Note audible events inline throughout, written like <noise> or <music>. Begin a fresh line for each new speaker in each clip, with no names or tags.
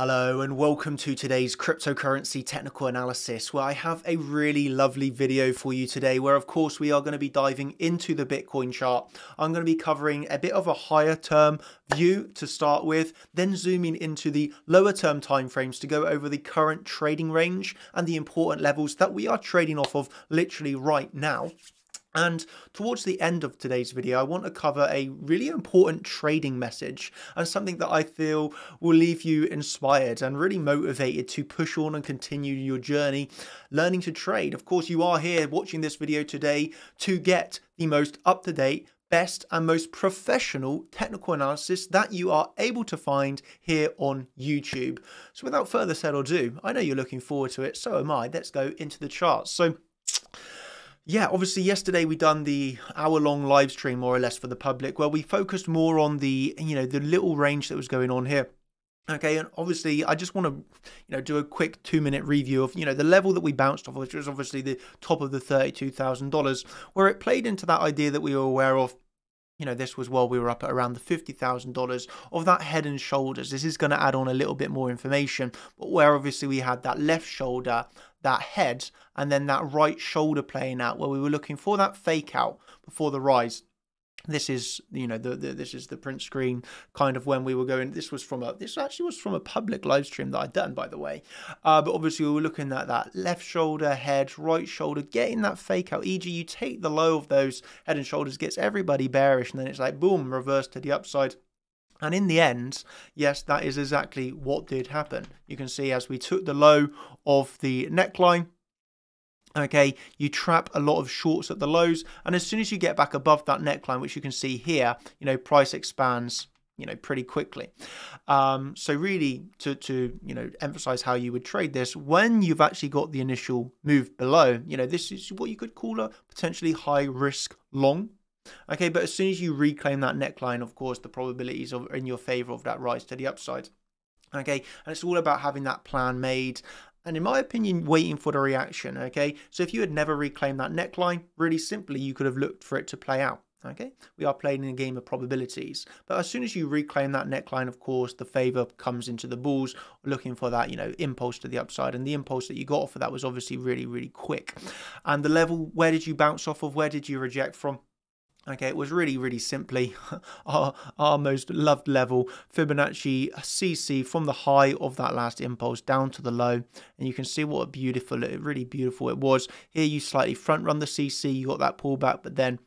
Hello and welcome to today's cryptocurrency technical analysis where I have a really lovely video for you today where of course we are going to be diving into the Bitcoin chart. I'm going to be covering a bit of a higher term view to start with, then zooming into the lower term timeframes to go over the current trading range and the important levels that we are trading off of literally right now. And towards the end of today's video, I want to cover a really important trading message and something that I feel will leave you inspired and really motivated to push on and continue your journey learning to trade. Of course, you are here watching this video today to get the most up to date, best and most professional technical analysis that you are able to find here on YouTube. So without further ado, I know you're looking forward to it, so am I. Let's go into the charts. So yeah, obviously yesterday we done the hour long live stream more or less for the public where we focused more on the you know the little range that was going on here. Okay, and obviously I just want to you know do a quick 2 minute review of you know the level that we bounced off which was obviously the top of the $32,000 where it played into that idea that we were aware of you know, this was while we were up at around the $50,000 of that head and shoulders. This is going to add on a little bit more information, but where obviously we had that left shoulder, that head, and then that right shoulder playing out where we were looking for that fake out before the rise. This is you know the, the, this is the print screen kind of when we were going this was from a this actually was from a public live stream that i'd done by the way. Uh, but obviously we were looking at that left shoulder head right shoulder getting that fake out e.g you take the low of those head and shoulders gets everybody bearish and then it's like boom reverse to the upside and in the end, yes, that is exactly what did happen. You can see as we took the low of the neckline, okay you trap a lot of shorts at the lows. And as soon as you get back above that neckline which you can see here you know price expands you know pretty quickly. Um, so really to to you know emphasize how you would trade this when you've actually got the initial move below you know this is what you could call a potentially high risk long okay but as soon as you reclaim that neckline of course the probabilities are in your favor of that rise to the upside okay and it's all about having that plan made and in my opinion, waiting for the reaction, okay? So if you had never reclaimed that neckline, really simply, you could have looked for it to play out. Okay, we are playing in a game of probabilities. But as soon as you reclaim that neckline, of course, the favor comes into the bulls, looking for that, you know, impulse to the upside. And the impulse that you got for that was obviously really, really quick. And the level, where did you bounce off of? Where did you reject from? Okay, it was really, really simply <laughs> our, our most loved level, Fibonacci CC from the high of that last impulse down to the low. And you can see what a beautiful, uh, really beautiful it was. Here you slightly front run the CC, you got that pullback, but then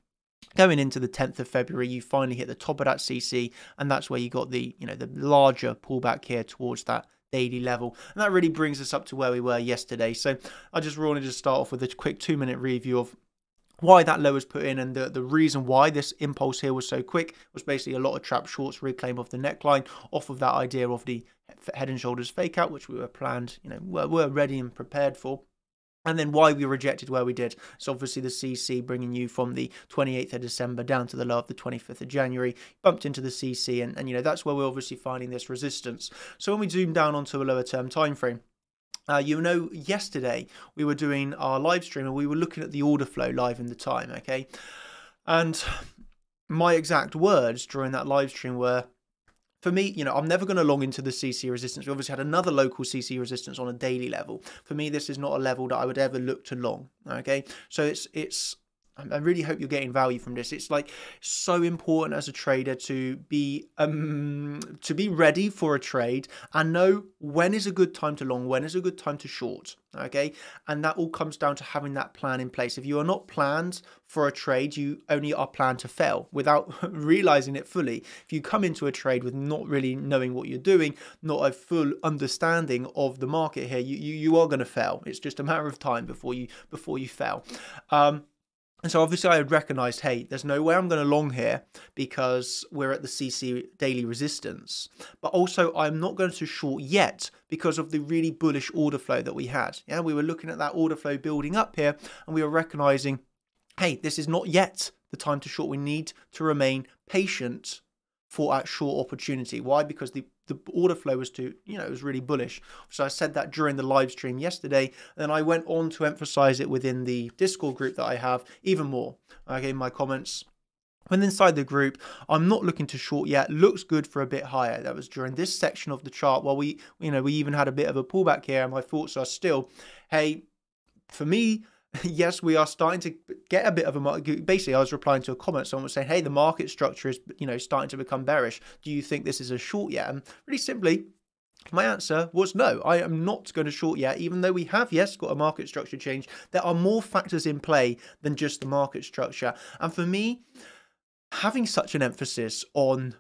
going into the 10th of February, you finally hit the top of that CC, and that's where you got the, you know, the larger pullback here towards that daily level. And that really brings us up to where we were yesterday. So I just wanted to start off with a quick two minute review of why that low was put in and the, the reason why this impulse here was so quick was basically a lot of trap shorts reclaim of the neckline off of that idea of the head and shoulders fake out which we were planned you know were, were ready and prepared for and then why we rejected where we did. So obviously the CC bringing you from the 28th of December down to the low of the 25th of January, bumped into the CC, and, and you know that's where we're obviously finding this resistance. So when we zoom down onto a lower term time frame, uh, you know, yesterday we were doing our live stream and we were looking at the order flow live in the time, okay? And my exact words during that live stream were, for me, you know, I'm never going to long into the CC resistance. We obviously had another local CC resistance on a daily level. For me, this is not a level that I would ever look to long. Okay, so it's it's I really hope you're getting value from this. It's like so important as a trader to be um to be ready for a trade and know when is a good time to long, when is a good time to short. Okay, and that all comes down to having that plan in place. If you are not planned for a trade, you only are planned to fail without <laughs> realizing it fully. If you come into a trade with not really knowing what you're doing, not a full understanding of the market here, you you, you are going to fail. It's just a matter of time before you before you fail. Um, and so obviously I had recognized, hey, there's no way I'm going to long here because we're at the CC daily resistance. But also I'm not going to short yet because of the really bullish order flow that we had. Yeah, we were looking at that order flow building up here and we were recognizing, hey, this is not yet the time to short. We need to remain patient for that short opportunity. Why? Because the the order flow was too, you know, it was really bullish. So I said that during the live stream yesterday, and I went on to emphasize it within the Discord group that I have even more. Gave my comments When inside the group, I'm not looking to short yet. Looks good for a bit higher. That was during this section of the chart while we, you know, we even had a bit of a pullback here. And my thoughts are still, hey, for me, <laughs> yes, we are starting to get a bit of a market. Basically, I was replying to a comment. Someone was saying, "Hey, the market structure is, you know, starting to become bearish. Do you think this is a short yet?" And really simply, my answer was no, I am not going to short yet, even though we have, yes, got a market structure change. There are more factors in play than just the market structure. And for me, having such an emphasis on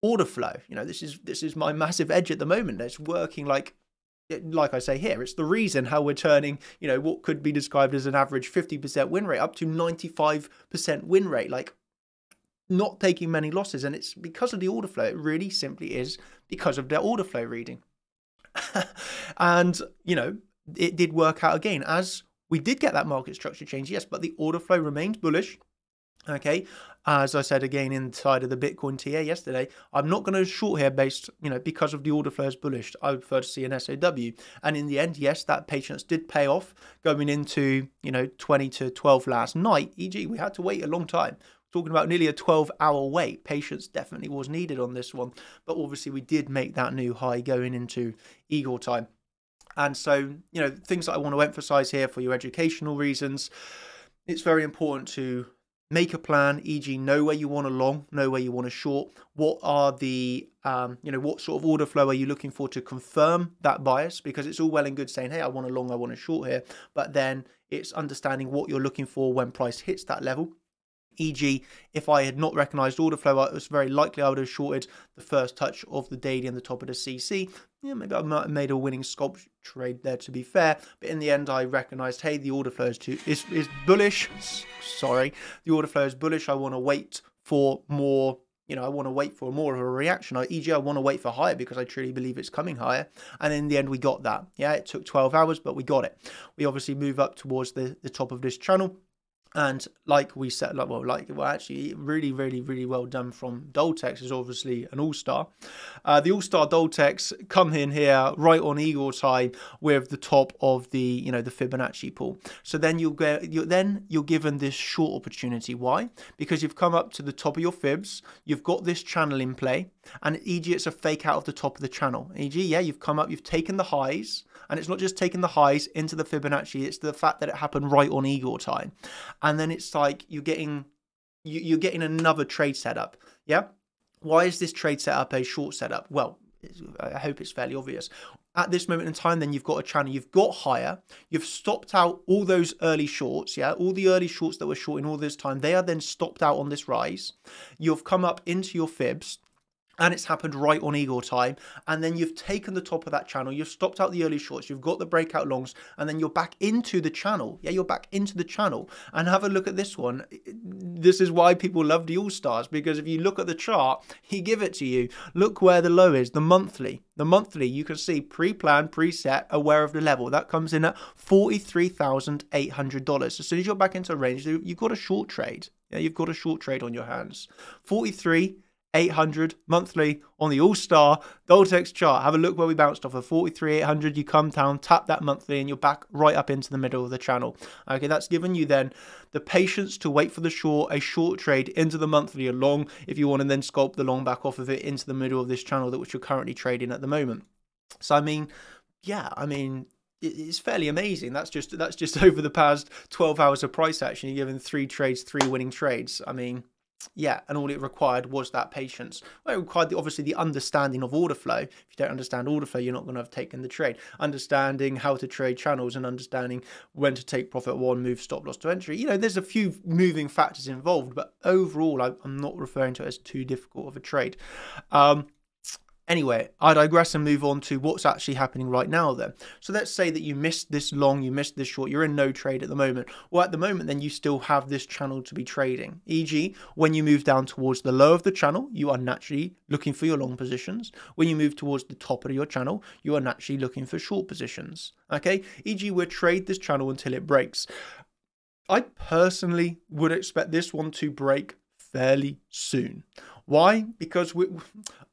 order flow, you know, this is this is my <laughs> massive edge at the moment. It's working like like I say here, it's the reason how we're turning, you know, what could be described as an average 50% win rate up to 95% win rate. Like not taking many losses. And it's because of the order flow. It really simply is because of their order flow reading. <laughs> and, you know, it did work out again as we did get that market structure change, yes, but the order flow remained bullish. Okay, as I said again inside of the Bitcoin TA yesterday, I'm not going to short here based, you know, because of the order flow is bullish. I prefer to see an SOW. And in the end, yes, that patience did pay off going into, you know, 20 to 12 last night. E.g., we had to wait a long time talking about nearly a 12 hour wait. Patience definitely was needed on this one, but obviously we did make that new high going into Eagle time. And so, you know, things that I want to emphasize here for your educational reasons, it's very important to make a plan, e.g., know where you want to long, know where you want to short. What are the, um, you know, what sort of order flow are you looking for to confirm that bias? Because it's all well and good saying, hey, I want a long, I want a short here, but then it's understanding what you're looking for when price hits that level E.g., if I had not recognized order flow, it was very likely I would have shorted the first touch of the daily and the top of the CC. Yeah, maybe I made a winning scalp trade there to be fair, but in the end I recognized, hey, the order flow is, too, is, is bullish. Sorry, the order flow is bullish. I want to wait for more you know, I want to wait for more of a reaction. E.g., I want to wait for higher because I truly believe it's coming higher. And in the end, we got that. Yeah, it took 12 hours, but we got it. We obviously move up towards the, the top of this channel. And like we said, like well, like well, actually, really, really, really well done from Doltex is obviously an all star. Uh, the all star Doltex come in here right on eagle time with the top of the you know the Fibonacci pool. So then you'll get you then you're given this short opportunity. Why? Because you've come up to the top of your fibs, you've got this channel in play, and e.g. it's a fake out of the top of the channel. E.g. yeah, you've come up, you've taken the highs, and it's not just taking the highs into the Fibonacci, it's the fact that it happened right on eagle time and then it's like you're getting you, you're getting another trade setup. Yeah. Why is this trade setup a short setup? Well, I hope it's fairly obvious. At this moment in time, then you've got a channel, you've got higher, you've stopped out all those early shorts, yeah, all the early shorts that were short in all this time, they are then stopped out on this rise. You've come up into your fibs, and it's happened right on eagle time. And then you've taken the top of that channel. You've stopped out the early shorts. You've got the breakout longs. And then you're back into the channel. Yeah you're back into the channel. And have a look at this one. This is why people love the all stars because if you look at the chart he give it to you. Look where the low is the monthly. The monthly you can see pre-planned preset aware of the level. That comes in at $43800 as soon as you're back into range you've got a short trade. Yeah you've got a short trade on your hands. 43 800 monthly on the All Star Doltex chart. Have a look where we bounced off of 43 800. You come down, tap that monthly, and you're back right up into the middle of the channel. Okay, that's given you then the patience to wait for the short, a short trade into the monthly, a long, if you want to then scalp the long back off of it into the middle of this channel that which you're currently trading at the moment. So, I mean, yeah, I mean, it's fairly amazing. That's just that's just <laughs> over the past 12 hours of price action. You're given three trades, three winning trades. I mean, yeah, and all it required was that patience. Well, it required the, obviously the understanding of order flow. If you don't understand order flow, you're not going to have taken the trade. Understanding how to trade channels and understanding when to take profit one, move stop loss to entry. You know, there's a few moving factors involved, but overall, I'm not referring to it as too difficult of a trade. Um, Anyway, I digress and move on to what's actually happening right now then. So let's say that you missed this long, you missed this short, you're in no trade at the moment. Well, at the moment, then you still have this channel to be trading. E.g., when you move down towards the low of the channel, you are naturally looking for your long positions. When you move towards the top of your channel, you are naturally looking for short positions. Okay, e.g., we'll trade this channel until it breaks. I personally would expect this one to break fairly soon. Why? Because we,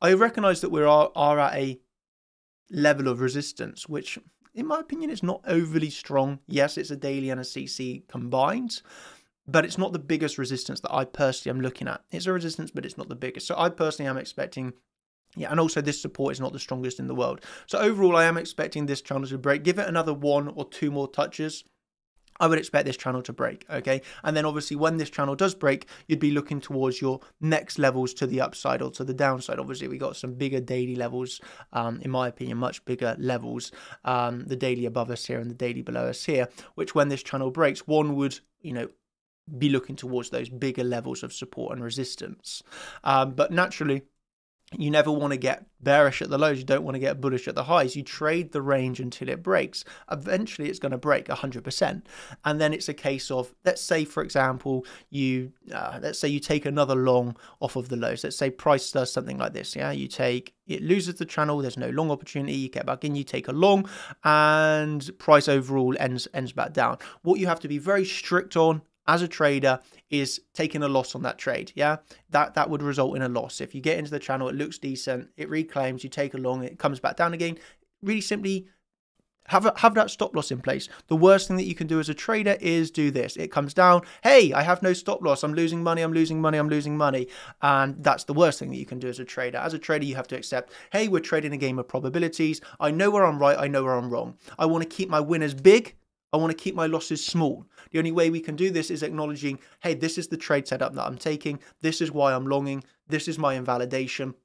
I recognise that we are, are at a level of resistance, which, in my opinion, is not overly strong. Yes, it's a daily and a CC combined, but it's not the biggest resistance that I personally am looking at. It's a resistance, but it's not the biggest. So I personally am expecting yeah, and also this support is not the strongest in the world. So overall, I am expecting this channel to break. Give it another one or two more touches. I would expect this channel to break, okay? And then obviously when this channel does break, you'd be looking towards your next levels to the upside or to the downside. Obviously, we got some bigger daily levels, um, in my opinion, much bigger levels, um, the daily above us here and the daily below us here, which when this channel breaks, one would, you know, be looking towards those bigger levels of support and resistance. Um, but naturally, you never want to get bearish at the lows. You don't want to get bullish at the highs. You trade the range until it breaks. Eventually, it's going to break 100%. And then it's a case of, let's say, for example, you, uh, let's say you take another long off of the lows. Let's say price does something like this. Yeah, you take, it loses the channel. There's no long opportunity. You get back in, you take a long, and price overall ends ends back down. What you have to be very strict on as a trader is taking a loss on that trade. Yeah, that that would result in a loss. If you get into the channel, it looks decent, it reclaims, you take a long, it comes back down again. Really simply have a, have that stop loss in place. The worst thing that you can do as a trader is do this. It comes down. Hey, I have no stop loss. I'm losing money. I'm losing money. I'm losing money. And that's the worst thing that you can do as a trader. As a trader, you have to accept, hey, we're trading a game of probabilities. I know where I'm right. I know where I'm wrong. I want to keep my winners big I want to keep my losses small. The only way we can do this is acknowledging, hey, this is the trade setup that I'm taking. This is why I'm longing. This is my invalidation.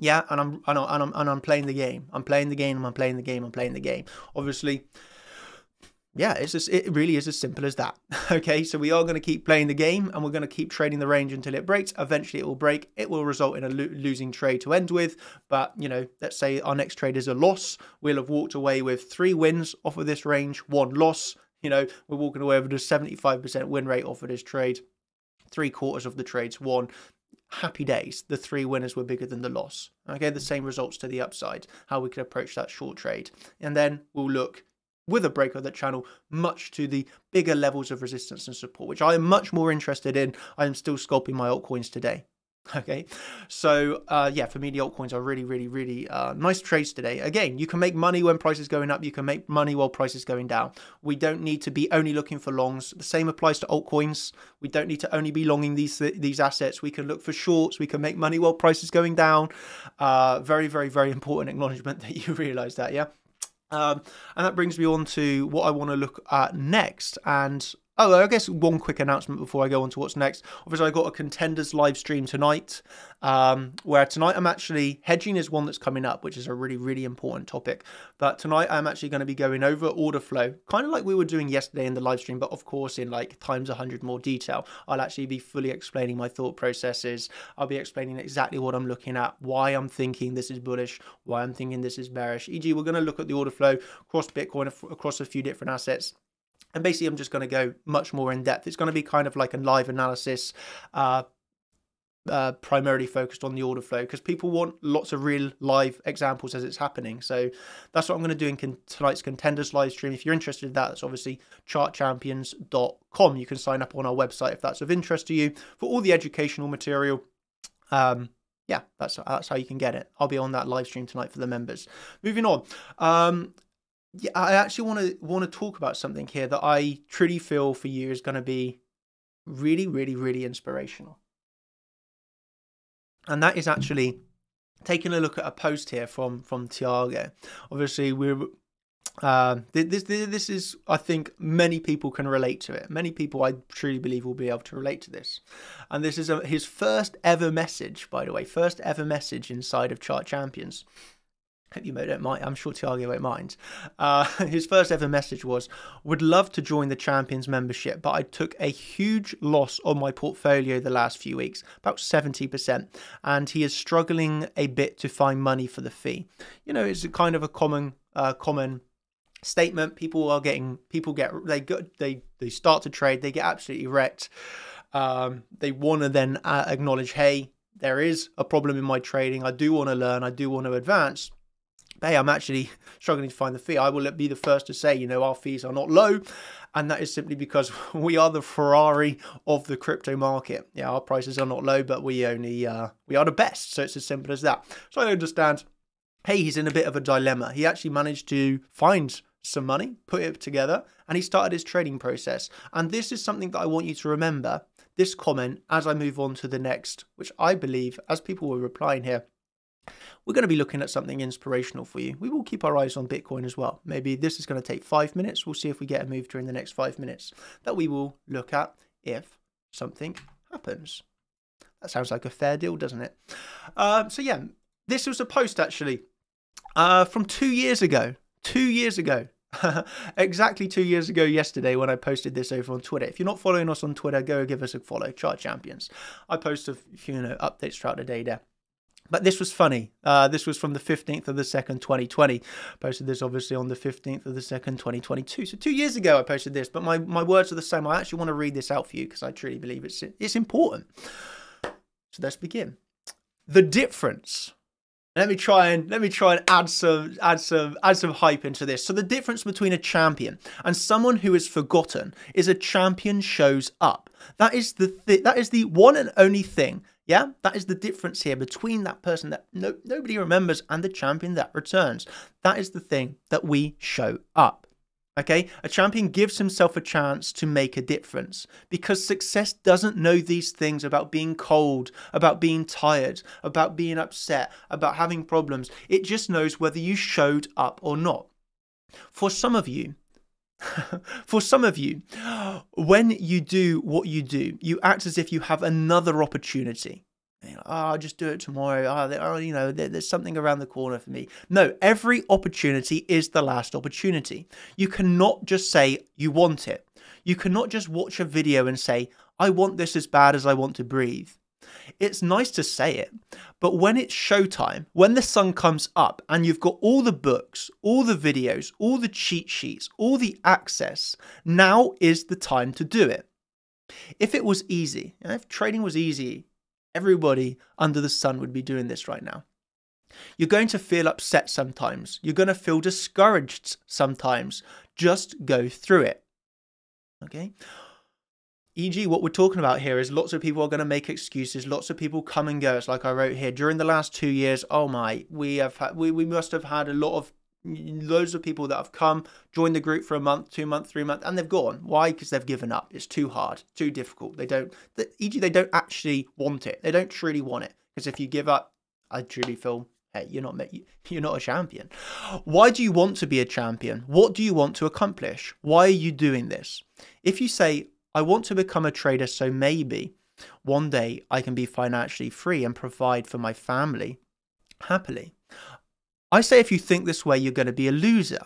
Yeah, and I'm and I'm and I'm, playing the game. I'm playing the game. I'm playing the game. I'm playing the game. Obviously, yeah, it's just, it really is as simple as that. <laughs> Okay, so we are going to keep playing the game and we're going to keep trading the range until it breaks. Eventually, it will break. It will result in a lo losing trade to end with. But, you know, let's say our next trade is a loss. We'll have walked away with three wins off of this range, one loss. You know, we're walking away with a 75% win rate off of this trade. Three quarters of the trades won happy days. The three winners were bigger than the loss. Okay, the same results to the upside, how we could approach that short trade. And then we'll look with a break of that channel much to the bigger levels of resistance and support, which I am much more interested in. I am still scalping my altcoins today. <laughs> Okay, so uh, yeah, for me, the altcoins are really, really, really uh, nice trades today. Again, you can make money when prices going up. You can make money while prices going down. We don't need to be only looking for longs. The same applies to altcoins. We don't need to only be longing these these assets. We can look for shorts. We can make money while prices going down. Uh, very, very, very important <laughs> acknowledgement that you realize that. Yeah. Um, and that brings me on to what I want to look at next. And oh, I guess one quick announcement before I go on to what's next. Obviously, I got a contenders live stream tonight, um, where tonight I'm actually hedging is one that's coming up, which is a really, really important topic. But tonight I'm actually going to be going over order flow, kind of like we were doing yesterday in the live stream, but of course in like times 100 more detail. I'll actually be fully explaining my thought processes. I'll be explaining exactly what I'm looking at, why I'm thinking this is bullish, why I'm thinking this is bearish. E.g., we're going to look at the order flow across Bitcoin, across a few different assets. And basically, I'm just going to go much more in depth. It's going to be kind of like a live analysis, uh, uh, primarily focused on the order flow because people want lots of real live examples as it's happening. So that's what I'm going to do in con- tonight's contenders live stream. If you're interested in that, it's obviously chartchampions.com. You can sign up on our website if that's of interest to you for all the educational material. Um, yeah, that's that's how you can get it. I'll be on that live stream tonight for the members. Moving on. Um, yeah, I actually want to want to talk about something here that I truly feel for you is going to be really, really, really inspirational, and that is actually taking a look at a post here from from Tiago. Obviously, we're uh, this this is I think many people can relate to it. Many people I truly believe will be able to relate to this, and this is a, his first ever message, by the way, first ever message inside of Chart Champions. Hope you don't mind. I'm sure Tiago won't mind. Uh, <laughs> his first ever message was, "Would love to join the Champions membership, but I took a huge loss on my portfolio the last few weeks, about 70%, and he is struggling a bit to find money for the fee. You know, it's kind of a common, uh, common statement. People are getting, people get, they go, they they start to trade, they get absolutely wrecked. Um, they want to then uh, acknowledge, hey." There is a problem in my trading. I do want to learn. I do want to advance hey, I'm actually struggling to find the fee. I will be the first to say, you know, our fees are not low. And that is simply because <laughs> we are the Ferrari of the crypto market. Yeah, our prices are not low, but we only, uh, we are the best. So it's as simple as that. So I understand, hey, he's in a bit of a dilemma. He actually managed to find some money, put it together, and he started his trading process. And this is something that I want you to remember this comment as I move on to the next, which I believe, as people were replying here, we're going to be looking at something inspirational for you. We will keep our eyes on Bitcoin as well. Maybe this is going to take five minutes. We'll see if we get a move during the next five minutes that we will look at if something happens. That sounds like a fair deal, doesn't it? Um, so, yeah, this was a post actually uh, from two years ago. Two years ago. <laughs> exactly two years ago yesterday when I posted this over on Twitter. If you're not following us on Twitter, go give us a follow. Chart Champions. I post a few you know, updates throughout the day there. But this was funny. Uh, this was from the 15th of the 2nd, 2020. Posted this obviously on the 15th of the 2nd, 2022. So two years ago I posted this, but my, my words are the same. I actually want to read this out for you because I truly believe it's, it's important. So let's begin. The difference. Let me try and let me try and add some add some add some hype into this. So the difference between a champion and someone who is forgotten is a champion shows up. That is the th- that is the one and only thing yeah, that is the difference here between that person that no, nobody remembers and the champion that returns. That is the thing that we show up. Okay, a champion gives himself a chance to make a difference because success doesn't know these things about being cold, about being tired, about being upset, about having problems. It just knows whether you showed up or not. For some of you, <laughs> For some of you, when you do what you do, you act as if you have another opportunity. You know, oh, I'll just do it tomorrow. Oh, oh you know, there, there's something around the corner for me. No, every opportunity is the last opportunity. You cannot just say you want it. You cannot just watch a video and say, I want this as bad as I want to breathe. It's nice to say it, but when it's showtime, when the sun comes up and you've got all the books, all the videos, all the cheat sheets, all the access, now is the time to do it. If it was easy, if trading was easy, everybody under the sun would be doing this right now. You're going to feel upset sometimes. You're going to feel discouraged sometimes. Just go through it. Okay? E.g., what we're talking about here is lots of people are going to make excuses. Lots of people come and go. It's like I wrote here during the last two years. Oh my, we have had, we, we must have had a lot of loads of people that have come, joined the group for a month, two months, three months, and they've gone. Why? Because they've given up. It's too hard, too difficult. They don't. E.g., they don't actually want it. They don't truly want it. Because if you give up, I truly feel hey, you're not you're not a champion. Why do you want to be a champion? What do you want to accomplish? Why are you doing this? If you say I want to become a trader so maybe one day I can be financially free and provide for my family happily. I say if you think this way, you're going to be a loser.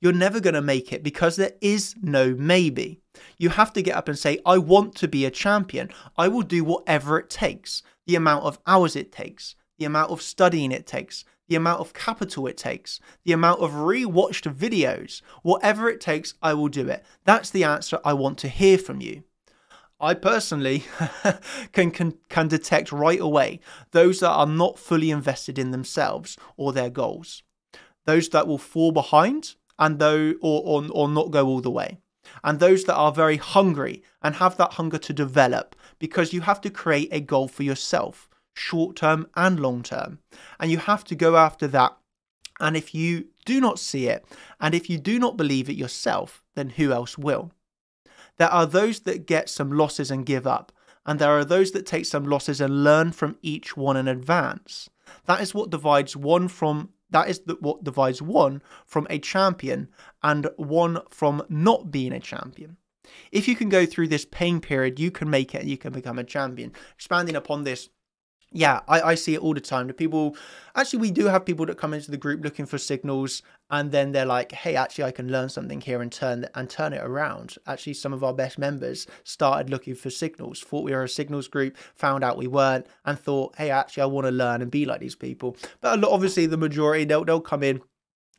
You're never going to make it because there is no maybe. You have to get up and say, I want to be a champion. I will do whatever it takes, the amount of hours it takes, the amount of studying it takes, the amount of capital it takes, the amount of re-watched videos, whatever it takes, I will do it. That's the answer I want to hear from you. I personally <laughs> can, can can detect right away those that are not fully invested in themselves or their goals, those that will fall behind and though or, or or not go all the way, and those that are very hungry and have that hunger to develop because you have to create a goal for yourself short term and long term. And you have to go after that. And if you do not see it, and if you do not believe it yourself, then who else will? There are those that get some losses and give up, and there are those that take some losses and learn from each one and advance. That is what divides one from that is what divides one from a champion and one from not being a champion. If you can go through this pain period, you can make it and you can become a champion. Expanding upon this, yeah, I, I see it all the time. The people, actually, we do have people that come into the group looking for signals, and then they're like, "Hey, actually, I can learn something here and turn and turn it around." Actually, some of our best members started looking for signals, thought we were a signals group, found out we weren't, and thought, "Hey, actually, I want to learn and be like these people." But lot, obviously, the majority they'll they'll come in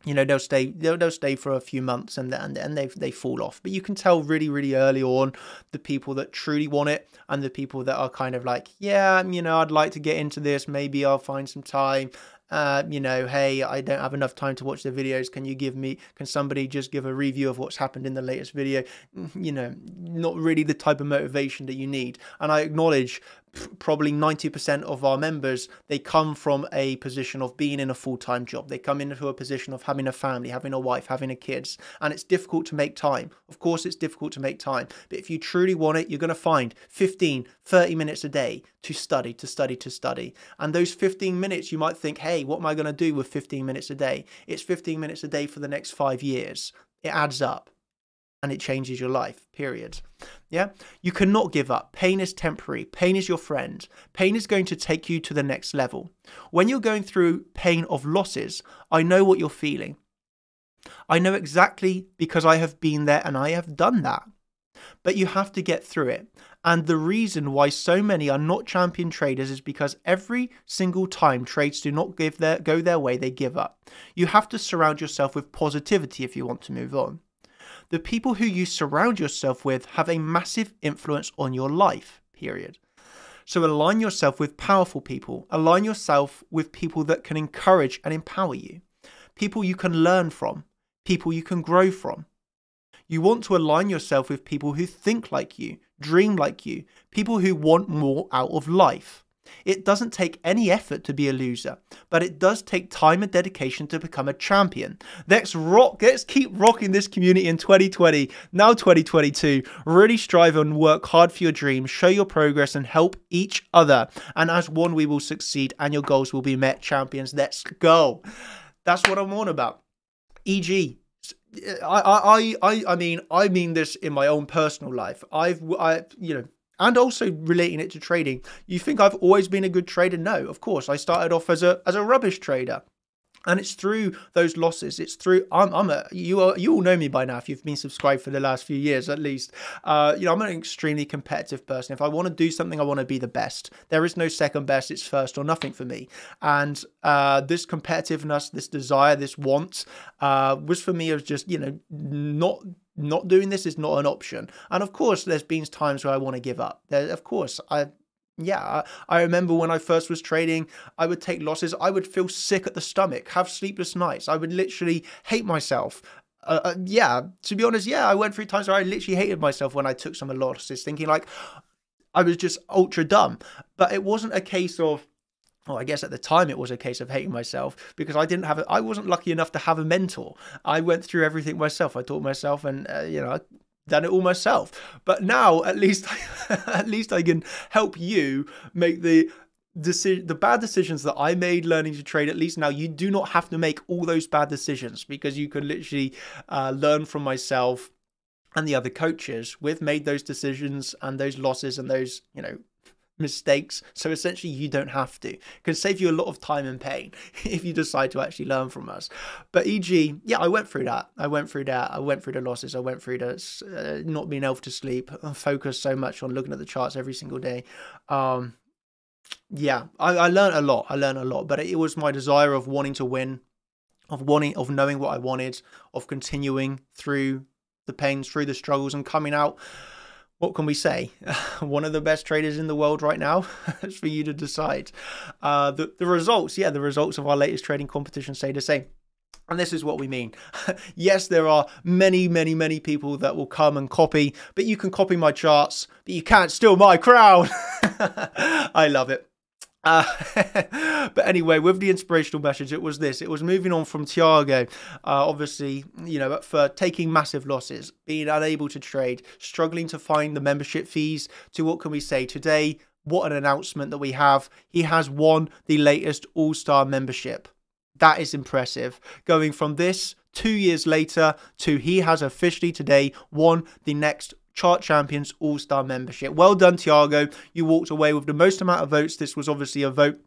you know they'll stay they'll, they'll stay for a few months and and and they they fall off but you can tell really really early on the people that truly want it and the people that are kind of like yeah you know I'd like to get into this maybe I'll find some time uh, you know, hey, I don't have enough time to watch the videos. Can you give me, can somebody just give a review of what's happened in the latest video? Mm, you know, not really the type of motivation that you need. And I acknowledge probably 90% of our members they come from a position of being in a full-time job. They come into a position of having a family having a wife having a kids and it's difficult to make time. Of course it's difficult to make time but if you truly want it you're going to find 15 30 minutes a day to study to study to study. And those 15 minutes you might think hey what am i going to do with 15 minutes a day? It's 15 minutes a day for the next 5 years. It adds up and it changes your life, period. Yeah? You cannot give up. Pain is temporary. Pain is your friend. Pain is going to take you to the next level. When you're going through pain of losses, I know what you're feeling. I know exactly because I have been there and I have done that. But you have to get through it. And the reason why so many are not champion traders is because every single time trades do not give their, go their way, they give up. You have to surround yourself with positivity if you want to move on the people who you surround yourself with have a massive influence on your life, period. So align yourself with powerful people, align yourself with people that can encourage and empower you, people you can learn from, people you can grow from. You want to align yourself with people who think like you, dream like you, people who want more out of life. It doesn't take any effort to be a loser, but it does take time and dedication to become a champion. Let's rock, let's keep rocking this community in 2020, now 2022. Really strive and work hard for your dreams, show your progress, and help each other. And as one, we will succeed and your goals will be met. Champions, let's go. That's what I'm on about. EG, I, I, I, I mean, I mean this in my own personal life. I've, I, you know, and also relating it to trading. You think I've always been a good trader? No, of course. I started off as a as a rubbish trader. And it's through those losses. It's through I'm I'm a you are you all know me by now if you've been subscribed for the last few years at least. Uh, you know I'm an extremely competitive person. If I want to do something, I want to be the best. There is no second best. It's first or nothing for me. And uh, this competitiveness, this desire, this want, uh, was for me as just you know not not doing this is not an option. And of course, there's been times where I want to give up. There, of course, I yeah, I remember when I first was trading, I would take losses. I would feel sick at the stomach, have sleepless nights. I would literally hate myself. Uh, uh, yeah, to be honest, yeah, I went through times where I literally hated myself when I took some losses, thinking like I was just ultra dumb. But it wasn't a case of well, I guess at the time it was a case of hating myself because I didn't have a, I wasn't lucky enough to have a mentor. I went through everything myself. I taught myself, and uh, you know, I done it all myself. But now, at least, <laughs> at least I can help you make the decision, the bad decisions that I made learning to trade. At least now you do not have to make all those bad decisions because you can literally uh, learn from myself and the other coaches. We've made those decisions and those losses and those, you know, mistakes. So essentially, you don't have to. It can save you a lot of time and pain <laughs> if you decide to actually learn from us. But e.g., yeah, I went through that. I went through that. I went through the losses. I went through the uh, not being able to sleep, and focus so much on looking at the charts every single day. Um, yeah, I, I learned a lot. I learned a lot, but it was my desire of wanting to win, of wanting, of knowing what I wanted, of continuing through the pains, through the struggles, and coming out what can we say? <laughs> One of the best traders in the world right now. <laughs> it's for you to decide. Uh, the, the results, yeah, the results of our latest trading competition stay the same. And this is what we mean. <laughs> yes, there are many, many, many people that will come and copy, but you can copy my charts, but you can't steal my crown. I love it. Uh, <laughs> but anyway, with the inspirational message, it was this. It was moving on from Thiago, uh, obviously, you know, for taking massive losses, being unable to trade, struggling to find the membership fees, to what can we say today? What an announcement that we have. He has won the latest All Star membership. That is impressive. Going from this two years later to he has officially today won the next Chart Champions All Star membership. Well done, Tiago. You walked away with the most amount of votes. This was obviously a vote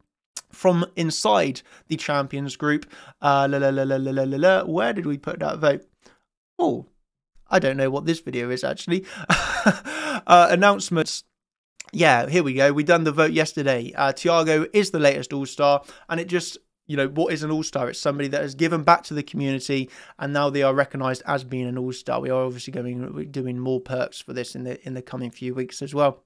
from inside the Champions group. Uh, la, la, la, la, la, la, la. Where did we put that vote? Oh, I don't know what this video is actually. <laughs> uh, announcements. Yeah, here we go. We done the vote yesterday. Uh, Thiago is the latest All Star, and it just you know, what is an all star? It's somebody that has given back to the community and now they are recognised as being an all star. We are obviously going doing more perks for this in the in the coming few weeks as well.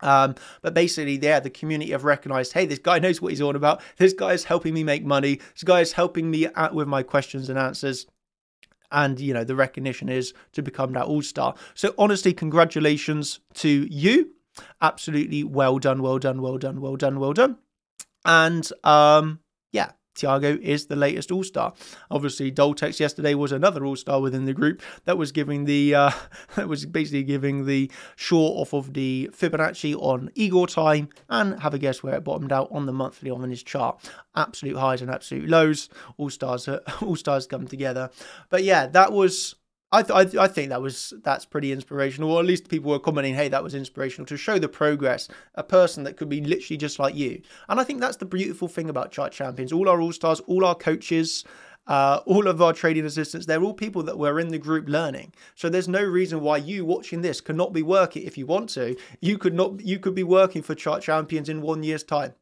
Um, but basically, yeah, the community have recognized, hey, this guy knows what he's all about. This guy is helping me make money. This guy is helping me out with my questions and answers. And, you know, the recognition is to become that all star. So, honestly, congratulations to you Absolutely well done, well done, well done, well done, well done. And um, yeah, Thiago is the latest All Star. Obviously, Doltex yesterday was another All Star within the group that was giving the uh, <laughs> that was basically giving the short off of the Fibonacci on Eagle time, and have a guess where it bottomed out on the monthly on his chart. Absolute highs and absolute lows. All stars, all <laughs> stars come together. But yeah, that was I, th- I, think that was that's pretty inspirational, or at least people were commenting, "Hey, that was inspirational to show the progress a person that could be literally just like you." And I think that's the beautiful thing about chart champions. All our all stars, all our coaches, uh, all of our trading assistants, they're all people that were in the group learning. So there's no reason why you watching this cannot be working if you want to. You could not. You could be working for chart champions in one year's time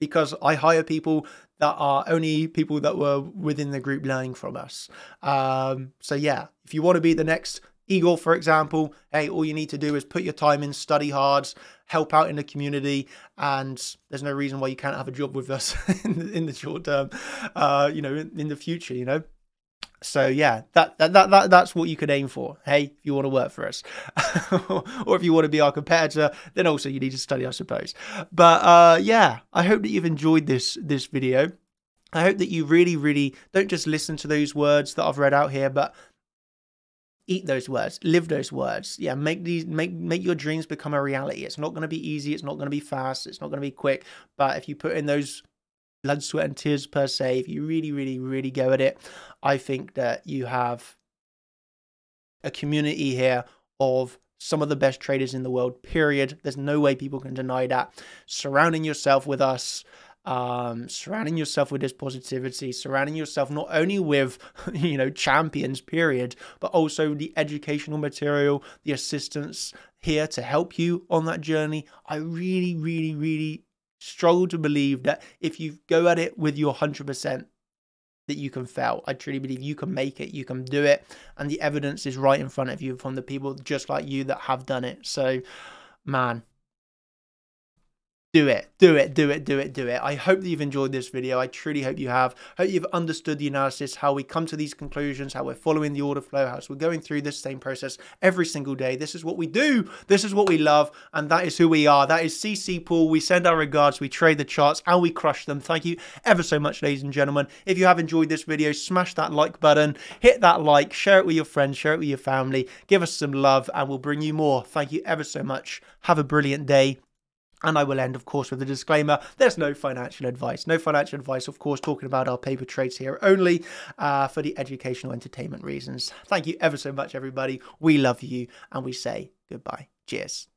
because I hire people that are only people that were within the group learning from us. Um, so yeah, if you want to be the next Eagle, for example, hey, all you need to do is put your time in, study hard, help out in the community, and there's no reason why you can't have a job with us <laughs> in, the, short term, uh, you know, in, in the future, you know. So yeah, that, that that that that's what you could aim for. Hey, if you want to work for us, <laughs> or if you want to be our competitor, then also you need to study, I suppose. But uh, yeah, I hope that you've enjoyed this this video. I hope that you really, really don't just listen to those words that I've read out here, but eat those words, live those words. Yeah, make these make make your dreams become a reality. It's not going to be easy. It's not going to be fast. It's not going to be quick. But if you put in those blood, sweat, and tears per se, if you really, really, really go at it, I think that you have a community here of some of the best traders in the world, period. There's no way people can deny that. Surrounding yourself with us, um, surrounding yourself with this positivity, surrounding yourself not only with, <laughs> you know, champions, period, but also the educational material, the assistance here to help you on that journey. I really, really, really struggle to believe that if you go at it with your 100%, that you can fail. I truly believe you can make it, you can do it, and the evidence is right in front of you from the people just like you that have done it. So, man, do it, do it, do it, do it, do it. I hope that you've enjoyed this video. I truly hope you have. Hope you've understood the analysis, how we come to these conclusions, how we're following the order flow, how we're going through this same process every single day. This is what we do. This is what we love. And that is who we are. That is CC Pool. We send our regards. We trade the charts and we crush them. Thank you ever so much, ladies and gentlemen. If you have enjoyed this video, smash that like button, hit that like, share it with your friends, share it with your family, give us some love, and we'll bring you more. Thank you ever so much. Have a brilliant day. And I will end, of course, with a disclaimer. There's no financial advice. No financial advice, of course, talking about our paper trades here only uh, for the educational entertainment reasons. Thank you ever so much, everybody. We love you and we say goodbye. Cheers.